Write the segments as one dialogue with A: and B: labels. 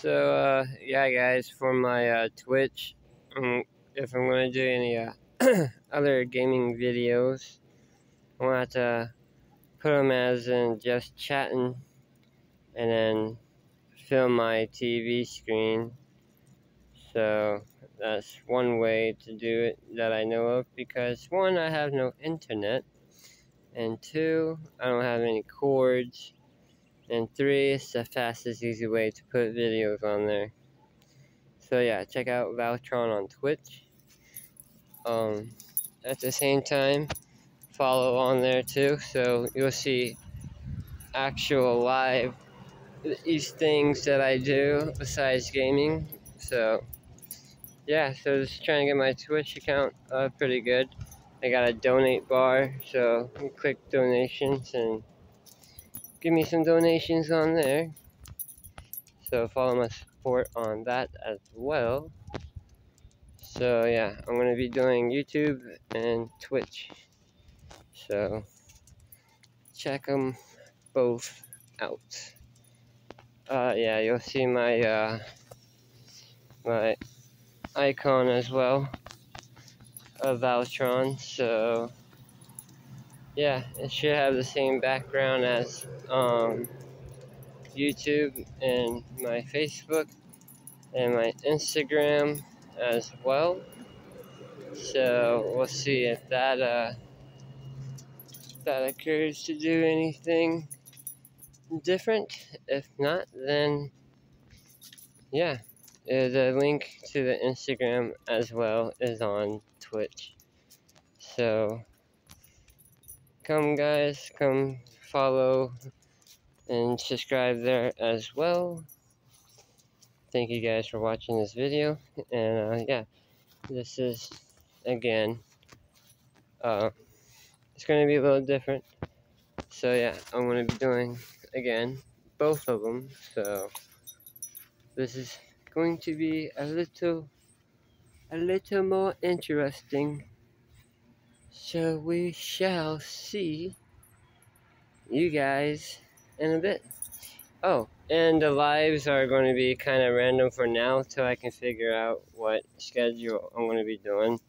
A: So, uh, yeah, guys, for my uh, Twitch, um, if I'm going to do any uh, other gaming videos, I want to put them as in just chatting and then film my TV screen. So, that's one way to do it that I know of because one, I have no internet, and two, I don't have any cords and three, it's the fastest, easy way to put videos on there. So yeah, check out Valtron on Twitch. Um, at the same time, follow on there too, so you'll see actual live these things that I do besides gaming. So yeah, so just trying to get my Twitch account uh, pretty good. I got a donate bar, so click donations and give me some donations on there. So follow my support on that as well. So yeah, I'm going to be doing YouTube and Twitch. So check them both out. Uh, yeah, you'll see my uh, my icon as well of Valtron. So yeah, it should have the same background as um, YouTube and my Facebook and my Instagram as well. So we'll see if that uh, if that occurs to do anything different. If not, then yeah, uh, the link to the Instagram as well is on Twitch. So come guys. Come follow and subscribe there as well. Thank you guys for watching this video. And uh, yeah this is again uh, it's going to be a little different. So yeah I'm going to be doing again both of them so this is going to be a little a little more interesting so we shall see you guys in a bit. Oh, and the lives are going to be kind of random for now till I can figure out what schedule I'm going to be doing.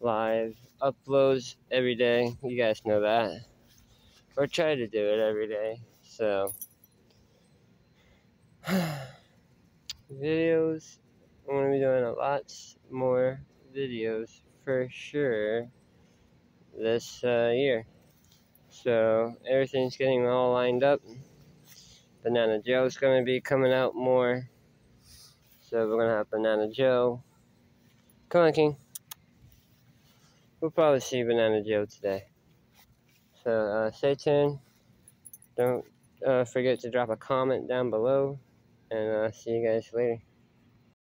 A: Live uploads every day. You guys know that. Or try to do it every day. So, videos. I'm going to be doing a lot more videos for sure this uh, year. So everything's getting all lined up. Banana Joe's going to be coming out more. So we're going to have Banana Joe. Come on, King. We'll probably see Banana Joe today. So uh, stay tuned. Don't uh, forget to drop a comment down below. And uh, see you guys later.